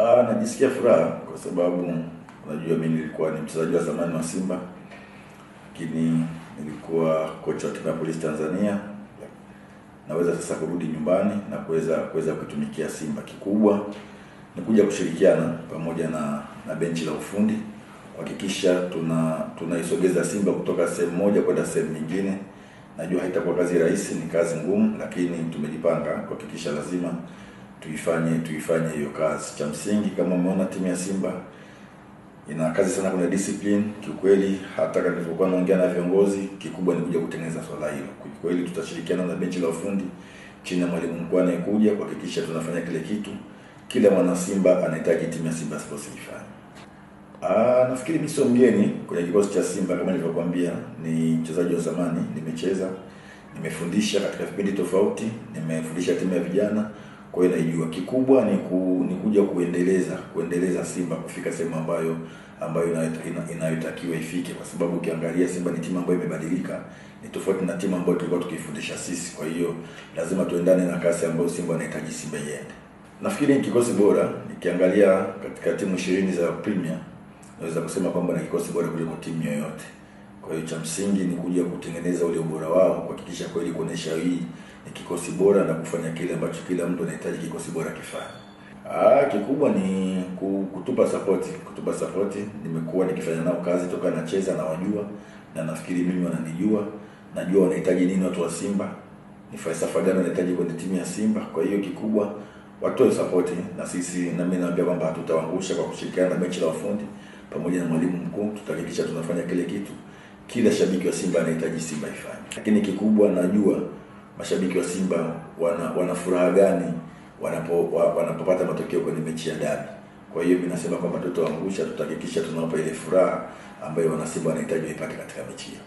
Ah, najisikia furaha kwa sababu unajua mimi nilikuwa ni mchezaji wa zamani wa Simba, lakini nilikuwa kocha wa timu ya Polisi Tanzania. Naweza sasa kurudi nyumbani na kuweza kuweza kuitumikia Simba. Kikubwa ni kuja kushirikiana pamoja na na benchi la ufundi kuhakikisha tuna tunaisogeza Simba kutoka sehemu moja kwenda sehemu nyingine. Najua haitakuwa kazi rahisi, ni kazi ngumu, lakini tumejipanga kuhakikisha lazima tuifanye tuifanye hiyo kazi. Cha msingi kama umeona timu ya Simba ina kazi sana kwenye discipline. Kiukweli hata nilivyokuwa naongea na viongozi, kikubwa ni kuja kutengeneza swala hilo. Kiukweli tutashirikiana na benchi la ufundi chini ya mwalimu mkuu anayekuja kuhakikisha tunafanya kile kitu kila mwana Simba anahitaji timu ya Simba Sports ifanye. Ah, nafikiri mimi sio mgeni kwenye kikosi cha Simba kama nilivyokuambia, ni mchezaji wa zamani, nimecheza, nimefundisha katika vipindi tofauti, nimefundisha timu ya vijana, kwa hiyo naijua. Kikubwa ni ku, ni kuja kuendeleza kuendeleza Simba kufika sehemu ambayo ambayo inayotakiwa ina, ina ifike, kwa sababu ukiangalia Simba ni timu ambayo imebadilika, ni tofauti na timu ambayo tulikuwa tukifundisha sisi. Kwa hiyo lazima tuendane na kasi ambayo Simba anahitaji Simba iende. Nafikiri ni kikosi bora, nikiangalia katika timu ishirini za Premier naweza kusema kwamba na kikosi bora kuliko timu yoyote. Kwa hiyo cha msingi ni kuja kutengeneza ule ubora wao, kuhakikisha kweli kuonesha hii ni kikosi bora na kufanya kile ambacho kila mtu anahitaji kikosi bora kifanye. Ah, kikubwa ni kutupa support, kutupa support. Nimekuwa nikifanya nao kazi toka nacheza na wajua, na nafikiri mimi wananijua, najua wanahitaji nini watu wa Simba, ni falsafa gani wanahitaji kwenye timu ya Simba. Kwa hiyo kikubwa watoe support na sisi, na mimi naambia kwamba hatutawaangusha kwa kushirikiana na benchi la ufundi pamoja na mwalimu mkuu, tutahakikisha tunafanya kile kitu kila shabiki wa Simba anahitaji Simba ifanye. Lakini kikubwa, najua mashabiki wa Simba wana, wana furaha gani wanapo wanapopata matokeo kwenye mechi ya dabi. Kwa hiyo mimi nasema kwamba tutawaangusha, tutahakikisha tunawapa ile furaha ambayo wana Simba wanahitaji waipate katika mechi hiyo.